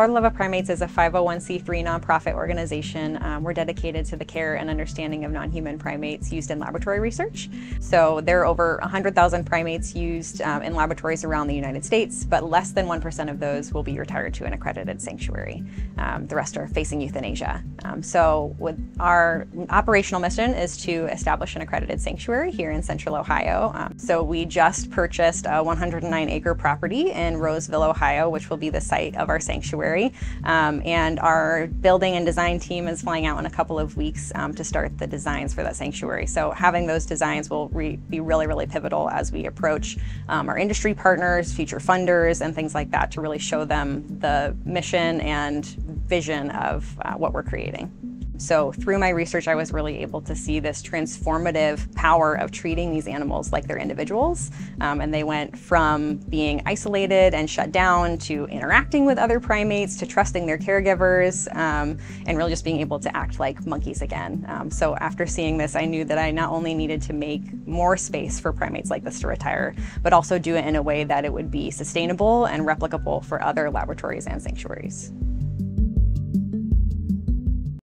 For Love of Primates is a 501c3 nonprofit organization. Um, we're dedicated to the care and understanding of non-human primates used in laboratory research. So there are over 100,000 primates used um, in laboratories around the United States, but less than 1% of those will be retired to an accredited sanctuary. Um, the rest are facing euthanasia. Um, so with our operational mission is to establish an accredited sanctuary here in central Ohio. Um, so we just purchased a 109 acre property in Roseville, Ohio, which will be the site of our sanctuary. Um, and our building and design team is flying out in a couple of weeks um, to start the designs for that sanctuary. So having those designs will re be really, really pivotal as we approach um, our industry partners, future funders, and things like that to really show them the mission and vision of uh, what we're creating. So through my research, I was really able to see this transformative power of treating these animals like they're individuals. Um, and they went from being isolated and shut down to interacting with other primates to trusting their caregivers um, and really just being able to act like monkeys again. Um, so after seeing this, I knew that I not only needed to make more space for primates like this to retire, but also do it in a way that it would be sustainable and replicable for other laboratories and sanctuaries.